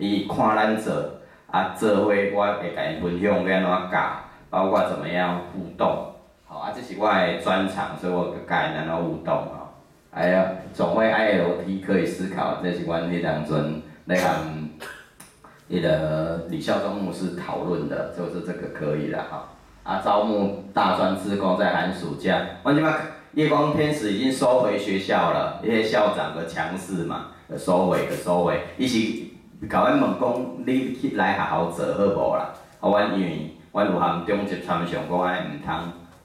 伊看咱做，啊做伙我会甲因分享要安怎教，包括怎么样互动，吼啊这是我的专长，所以我甲因安怎互动吼。哎呀，总会 I L T 可以思考，这是阮迄当阵咧含迄个李孝忠牧师讨论的，就是这个可以了哈。啊，招募大专职工在寒暑假，阮即摆夜光天使已经收回学校了，迄个校长个强势嘛，收回个收回，伊是甲阮问讲，你去来学校做好无啦？啊，阮因为阮有含中级参上讲安尼毋通，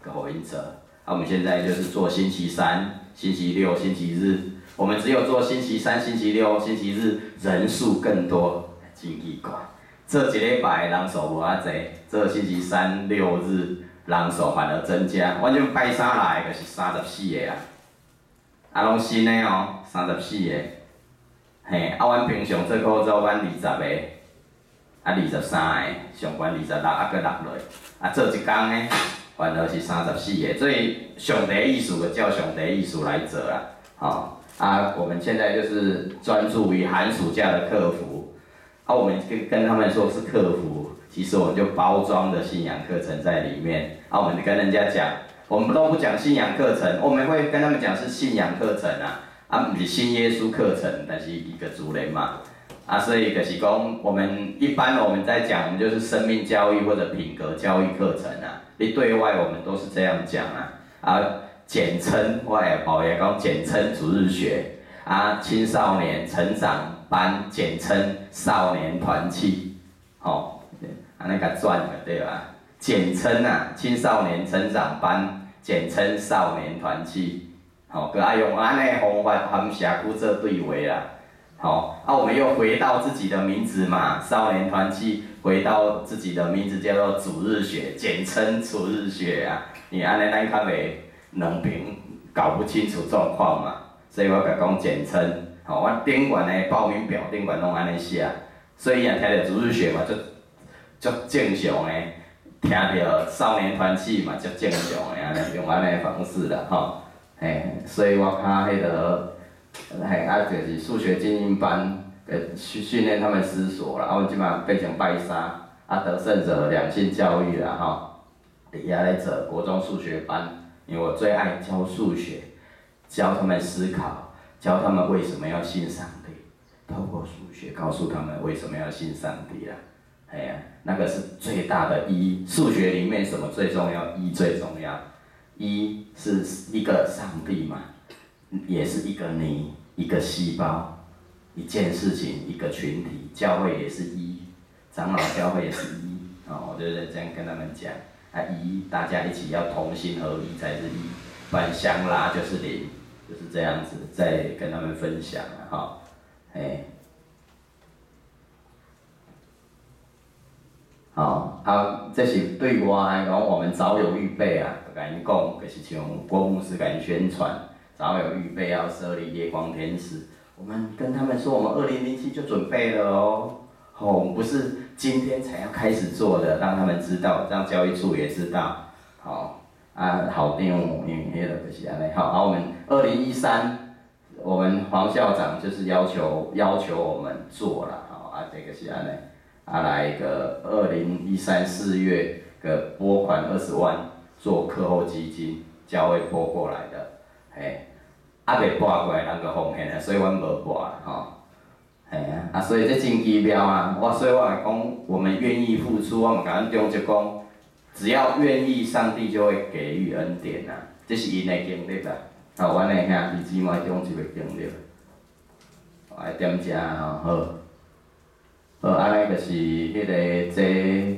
甲互因做。啊，我们现在就是做星期三、星期六、星期日，我们只有做星期三、星期六、星期日，人数更多，真奇怪。这一礼拜人数无遐济，这星期三、六日人数反而增加。阮种拜三来就是三十四个啊，啊拢新的哦，三十四个。嘿，啊，阮平常做课做阮二十个，啊二十三个，上悬二十六，啊搁落落，啊做一工呢。反而是三十四个，所以上帝艺术的叫上帝艺术来做啦，吼啊，我们现在就是专注于寒暑假的客服，啊，我们跟跟他们说是客服，其实我们就包装的信仰课程在里面，啊，我们跟人家讲，我们都不讲信仰课程，我们会跟他们讲是信仰课程啊，啊，不是新耶稣课程，但是一个主人嘛。啊，所以就是讲，我们一般我们在讲，我们就是生命教育或者品格教育课程啊。你对外我们都是这样讲啊，啊，简称我也保也讲简称主日学啊，青少年成长班简称少年团契，吼，安那个转个对吧？简称啊，青少年成长班简称少年团契，吼，佮爱用安尼方法含社区做对话啦。好，啊，我们又回到自己的名字嘛，少年团契，回到自己的名字叫做主日学，简称主日学啊。你安尼咱较袂两边搞不清楚状况嘛，所以我甲讲简称。好，我顶管的报名表顶管拢安尼写，所以啊，听着主日学嘛，就足正常诶；听着少年团契嘛，足正常诶安尼用安尼方式啦，吼，嘿，所以我较迄个。嘿，啊，就是数学精英班，呃，训训练他们思索啦，啊，阮即摆变成拜三，啊，得胜者两性教育啦，吼，底下咧做国中数学班，因为我最爱教数学，教他们思考，教他们为什么要信上帝，透过数学告诉他们为什么要信上帝啦，哎呀，那个是最大的一，数学里面什么最重要？一最重要，一是一个上帝嘛。也是一个你，一个细胞，一件事情，一个群体，教会也是一，长老教会也是一，哦，我就是这样跟他们讲，啊一，大家一起要同心合力才是一，不然相拉就是零，就是这样子，再跟他们分享了哈，哎，好，好，这是对我来讲，我们早有预备啊，甲因讲，就是像郭牧师甲因宣传。早有预备要设立夜光天使，我们跟他们说，我们二零零七就准备了哦，哦，不是今天才要开始做的，让他们知道，让教育处也知道，好，啊，好定因为迄个就是安尼，好，好，我们二零一三，我们黄校长就是要求要求我们做了，好，啊，这个是安尼，啊，来个二零一三四月个拨款二十万做课后基金，教会拨过来的。嘿，啊未拨过来，人个奉献啊，所以阮无拨吼。嘿啊，啊所以这真奇妙啊！我所以我来讲，我们愿意付出，我们甲阮中职讲，只要愿意，上帝就会给予恩典啊。这是因的经历啦，啊，阮的兄弟姊妹中职的经历。来点食吼，好，好，安尼就是迄个这，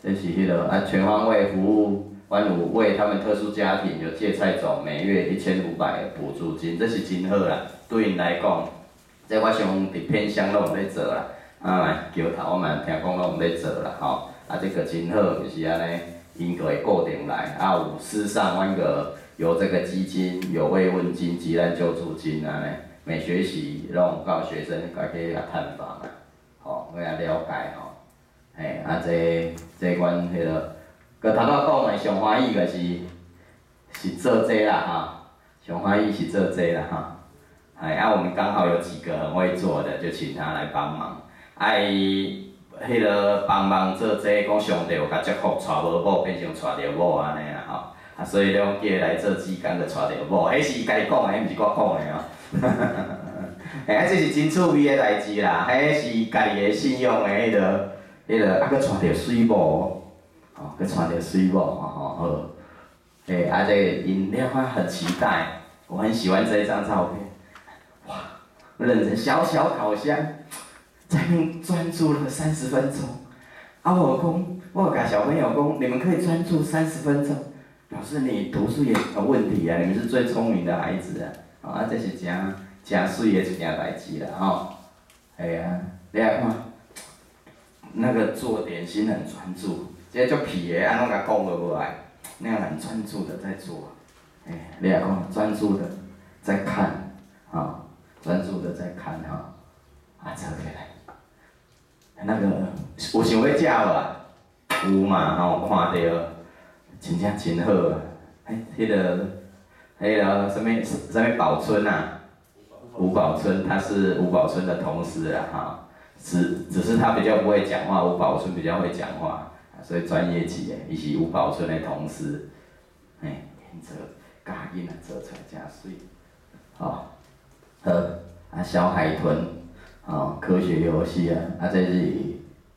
这是迄个啊全方位服务。阮有为他们特殊家庭有芥菜种，每月一千五百补助金，这是真好啦。对因来讲，这我想伫偏乡拢有咧做啦，啊，桥头我嘛听讲拢有咧做啦，吼，啊，这个真好，就是安尼，因个会。固定来，啊，有私上阮个有这个基金，有慰问金、急难救助金安尼，每学期拢教学生家去甲探访啊，吼，我来了解吼，嘿，啊，这这阮迄个。佮头拄讲诶，上欢喜个是是做这啦哈，上欢喜是做这啦哈，哎啊，我们刚好有几个很会做的，就请他来帮忙。啊伊迄个帮忙做这讲上帝有甲祝福，娶无某变成娶着某安尼啦吼。啊，所以了，叫伊来做志工，就娶着某，迄是伊家己讲诶，迄毋是我讲诶哦。哎，这是真趣味诶代志啦，迄是家己诶信用诶迄个、迄个，啊，搁娶着水某，吼，搁娶着水某，吼好。哎，啊，这因两款很期待，我很喜欢这一张照片。哇，认真小小烤箱，在那专注了三十分钟。啊，我讲，我甲小朋友讲，你们可以专注三十分钟，表示你读书也有问题啊，你们是最聪明的孩子啊。啊，这是真。真水的一件代志啦，吼，系啊，你来看，那个做点心很专注，这足皮的，安怎甲讲落来，那样很专注的在做，哎，你来看，专注的在看，啊，专注的在看，哈，啊，坐起来，那个有想要食无啊？有嘛，吼，看到，真正真好啊，哎，迄个，迄个，什物，什物宝春啊？吴宝春，他是吴宝春的同事啊，哈，只只是他比较不会讲话，吴宝春比较会讲话，所以专业级的，伊是吴宝春的同事，嘿，做加音啊，做出来真水，好，好，啊小海豚，哦，科学游戏啊，啊这是，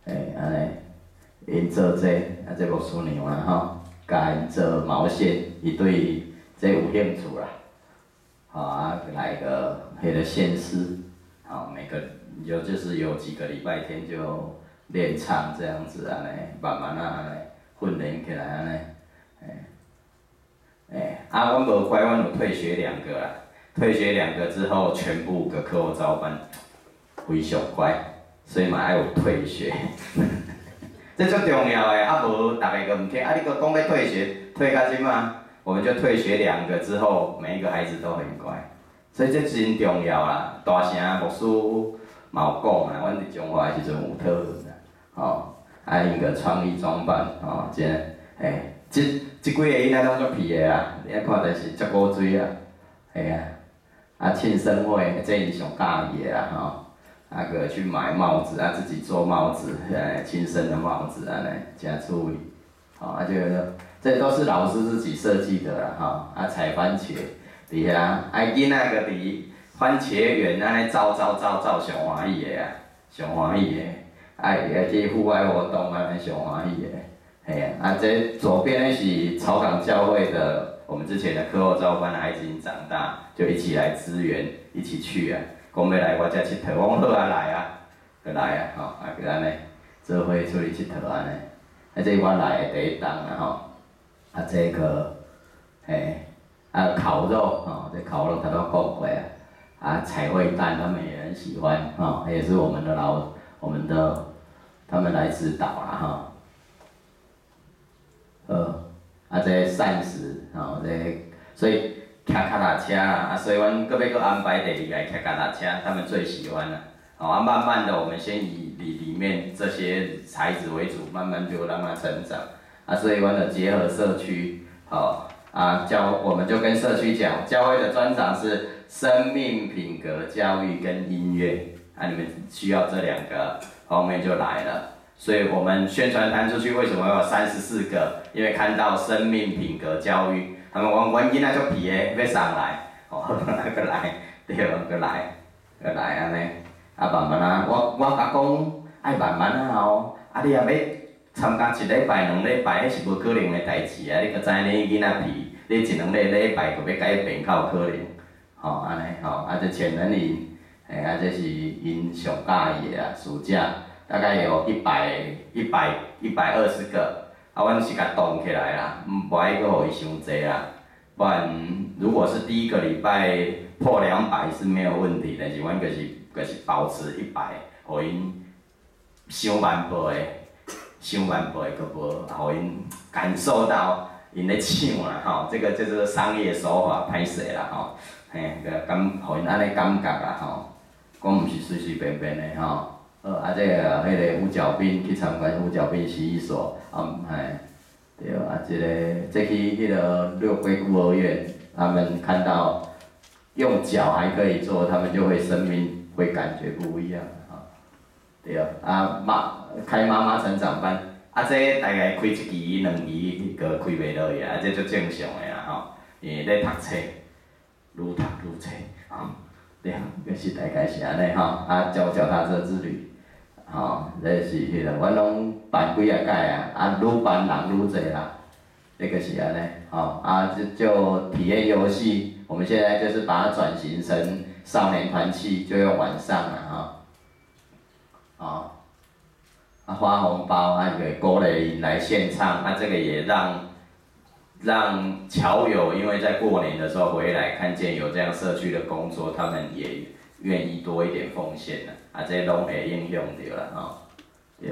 诶安尼，因做这，啊这木梳娘啊，吼，加因做毛线，伊对这有兴趣啦。好啊，来个黑的现诗，好，每个有就是有几个礼拜天就练唱这样子啊嘞，慢慢啊嘞训练起来啊嘞，哎，哎，啊，阮无乖，阮有退学两个啦，退学两个之后，全部个课后照班，非常乖，所以嘛爱有退学，这足重要诶，啊无逐个个毋听，啊你个讲要退学，退到即嘛？我们就退学两个之后，每一个孩子都很乖，所以这真重要啦。大城牧师嘛有讲啊，阮伫中华时阵有讨论啊，吼，啊因个创意装扮，吼，真，嘿，即即几个囡仔拢足皮的啦，你看著是足古锥啊，嘿啊，啊庆生会这伊上喜的啦，吼，啊个去买帽子啊，自己做帽子，诶，亲生的帽子安尼，真趣味，吼，啊就。这都是老师自己设计的啦，吼，啊采番茄，伫遐，啊囡仔个伫番茄园安尼走走走走上欢喜的啊，上欢喜的，啊会去户外活动安尼上欢喜的，嘿啊，啊这左边呢是草港教会的，我们之前的课后照班的孩子已经长大，就一起来支援，一起去啊，讲要来我遮佚佗，我讲好啊来啊，就来啊，吼，啊就安尼，做伙出去佚佗安尼，啊这我来的第一档啊吼。啊，这个，嘿，啊，烤肉，哦，这烤肉他都讲过啊，啊，彩绘蛋他们也很喜欢，哦，也是我们的老，我们的，他们来指导啦，哈，呃，啊，这膳食，哦，这，所以骑脚踏车啦，啊，所以阮搁要搁安排第二个骑脚踏车，他们最喜欢了，好啊，慢慢的，我们先以里里面这些材质为主，慢慢就让它成长。啊，所以阮就结合社区，好啊，教我们就跟社区讲，教会的专长是生命品格教育跟音乐，啊，你们需要这两个方面就来了。所以我们宣传弹出去，为什么有三十四个？因为看到生命品格教育，他们往往囡仔就皮的要上来，哦，那个来，对，个来，个来安尼，啊慢慢啊，我我甲讲爱慢慢啊哦，啊你也要。参加一礼拜、两礼拜，迄是无可能的代志啊！你个知影恁囡仔皮，你一两礼礼拜就要改变，较有可能，吼安尼吼，啊这全能营，嘿啊这是因上喜的啊，暑假大概有一百、一百、一百二十个，啊，阮是甲动起来啦，毋无爱阁互伊伤济啦，不然如果是第一个礼拜破两百是没有问题但，是阮就是就是保持一百，互因伤万倍的。上万倍个无，互因感受到因咧唱啦吼，这个就是商业手法歹势啦吼，嘿，个感互因安尼感觉啦吼，讲毋是随随便便的吼，呃，啊这个迄个五角兵去参观五角兵洗衣所，啊，嘿，对，啊这个这去迄个六龟孤儿院，他们看到用脚还可以做，他们就会生命会感觉不一样。吼。对，啊妈开妈妈成长班，啊这大概开一期两期个开袂落去啊，这足正常的啦吼，因为咧读册，愈读愈册，吼，对，就是大概是安尼吼，啊教脚踏车之旅，吼，这是迄个，阮拢办几啊届啊，啊愈办人愈侪啦，这个是安尼，吼，啊就就体验游戏，我们现在就是把它转型成少年团契，就用晚上啊，吼。啊，啊发红包啊，给郭磊来献唱，啊这个也让让侨友，因为在过年的时候回来，看见有这样社区的工作，他们也愿意多一点奉献的，啊，这拢会应用着啦，吼，对。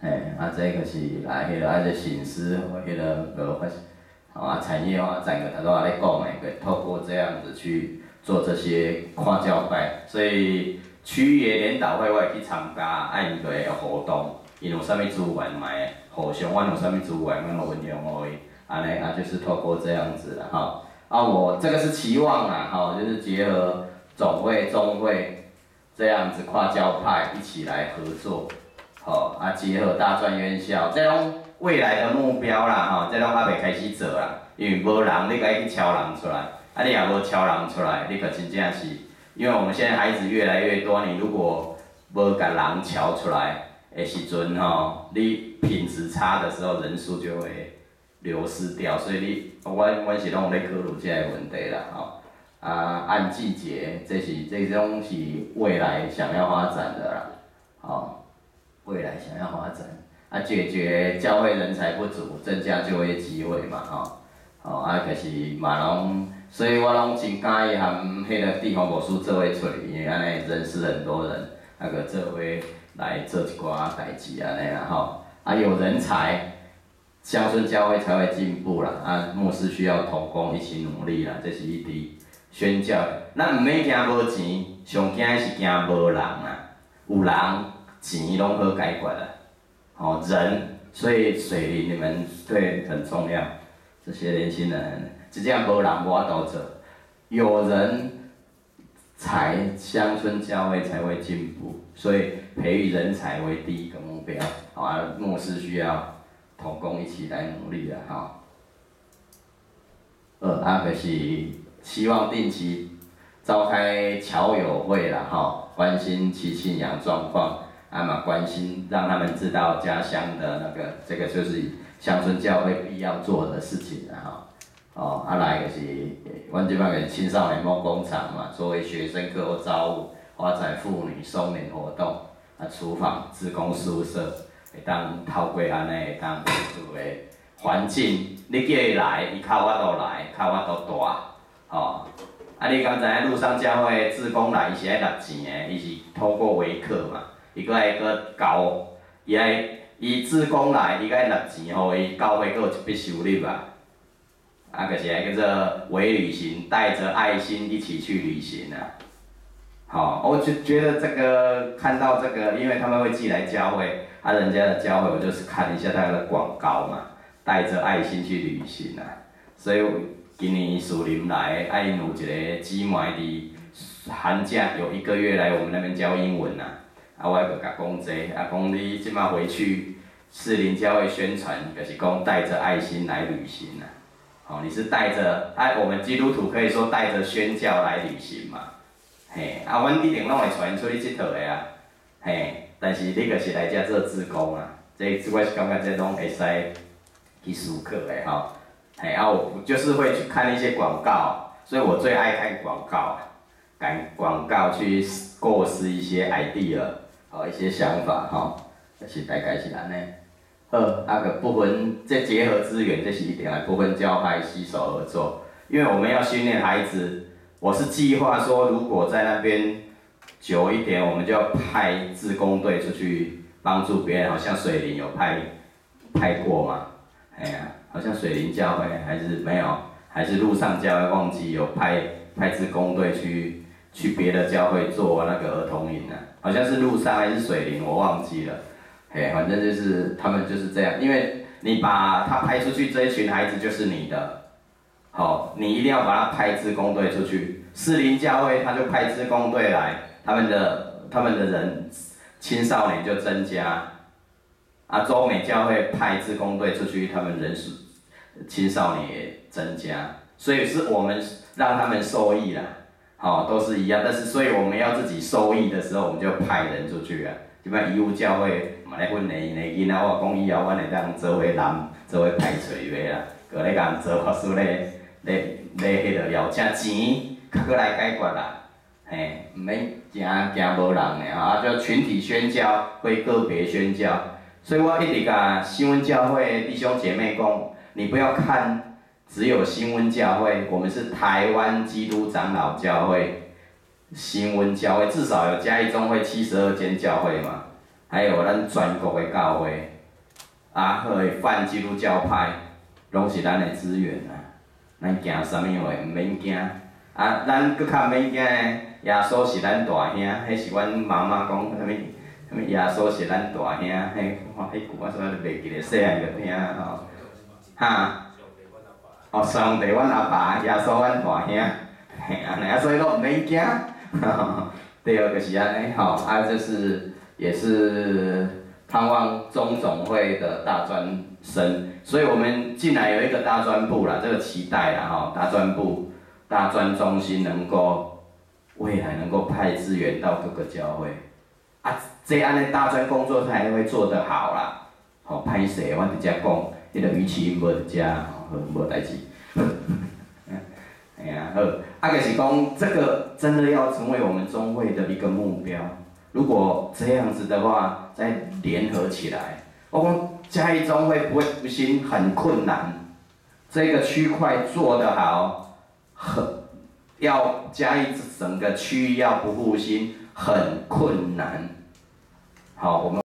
嘿，啊，这个是来迄个啊，这醒狮，迄个无发，啊，产业化整个他都阿咧讲诶，个透过这样子去做这些跨教拜，所以。区域联导会我会去参加，啊，因个活动，因有啥物资源嘛互相，阮有啥物资源，阮就运用落去，安尼啊就是透过这样子啦，吼。啊我这个是期望啦，吼，就是结合总会、中会这样子跨教派一起来合作，吼，啊结合大专院校，这种未来的目标啦，吼，这种还未开始做啦，因为无人你该去敲人出来，啊你也无敲人出来，你可真正是。因为我们现在孩子越来越多，你如果无甲人瞧出来的时阵吼，你品质差的时候，人数就会流失掉。所以你，我我是拢咧考虑这个问题啦，吼。啊，按季节，这是这种是未来想要发展的啦，吼。未来想要发展，啊，解决教会人才不足，增加就业机会嘛，吼。吼，啊，就是嘛拢。所以我拢真介意含迄个地方魔术做位出，因为安尼认识很多人，那个做位来做一寡代志安尼啦吼。啊有人才，乡村教会才会进步啦。啊牧师需要同工一起努力啦，这是一滴宣教。咱毋免惊无钱，上惊是惊无人啊。有人钱拢好解决啦。吼人，所以水灵你们对很重要，这些年轻人。是这样，无人无法度做，有人才乡村教会才会进步，所以培育人才为第一个目标。好啊，牧师需要同工一起来努力的哈。二啊，就是希望定期召开侨友会了哈，关心其信仰状况，啊嘛关心让他们知道家乡的那个，这个就是乡村教会必要做的事情了哈。哦，啊来就是，阮即摆个青少年梦工厂嘛，作为学生课后招募、发展妇女松年活动，啊厨房、职工宿舍，会当透过安尼会当住的环境，你叫伊来，伊靠我都来，靠我都大，吼。啊，你刚才路上教会职工来，伊是爱纳钱的，伊是透过维客嘛，伊搁爱搁交，伊爱伊职工来，伊爱纳钱，互伊教会搁有一笔收入啊。啊，个是来叫做微旅行，带着爱心一起去旅行啊。好，我就觉得这个看到这个，因为他们会寄来教会，啊，人家的教会我就是看一下他的广告嘛，带着爱心去旅行啊。所以今年树林来，爱有一个姊妹的寒假有一个月来我们那边教英文呐。啊，我个甲讲这，啊，讲你即马回去士林教会宣传，就是讲带着爱心来旅行啊。哦，你是带着，哎，我们基督徒可以说带着宣教来旅行嘛，嘿，啊，阮一定拢会传出去佚佗的啊，嘿，但是你个是来遮做志工啊，这我是感觉这拢会使去授课的吼，嘿，啊，我就是会去看一些广告，所以我最爱看广告，赶广告去构思一些 idea，好一些想法吼，就是大概是安尼。二那个部分，再结合资源，这是一点啊。部分教派携手合作，因为我们要训练孩子。我是计划说，如果在那边久一点，我们就要派自工队出去帮助别人。好像水林有派派过嘛？哎呀，好像水林教会还是没有，还是路上教会忘记有派派自工队去去别的教会做那个儿童营啊？好像是路上还是水林，我忘记了。哎，反正就是他们就是这样，因为你把他派出去，这一群孩子就是你的，好，你一定要把他派支工队出去。士林教会他就派支工队来，他们的他们的人青少年就增加，啊，中美教会派支工队出去，他们人数青少年也增加，所以是我们让他们受益啦，好，都是一样，但是所以我们要自己受益的时候，我们就派人出去啊，即摆义务教会嘛来分内内囡仔，我讲以后阮会当做为男，做为派水位啦，个咧共做法师咧咧咧迄个要请钱，较过来解决啦。嘿，毋免惊惊无人的吼，啊，叫群体宣教，会个别宣教。所以我一直甲新闻教会弟兄姐妹讲，你不要看只有新闻教会，我们是台湾基督长老教会，新闻教会至少有嘉义中会七十二间教会嘛，还有咱全国的教会，啊，好泛基督教派，拢是咱的资源啊，咱惊啥物话，毋免惊。啊，咱搁较免惊的。耶稣是咱大兄，迄是阮妈妈讲，啥物啥物耶稣是咱大兄，迄看迄句我煞都袂记咧，细汉就听吼，哈，哦，上帝阮阿爸，耶稣阮大兄，嘿，安尼啊，所以都毋免惊，第二个是安尼吼，啊，这是也是盼望中总会的大专生，所以我们进来有一个大专部啦，这个期待啦吼，大专部、大专中心能够。未来能够派资源到各个教会，啊，这安尼大专工作才会做得好啦。吼，歹势，我直接讲，迄个语气无直接，吼，无代志。哎呀，好，啊，就是讲这个真的要成为我们中会的一个目标。如果这样子的话，再联合起来，我讲嘉义中会不会复兴很困难。这个区块做得好，很。要加一整个区域要不复兴很困难，好，我们。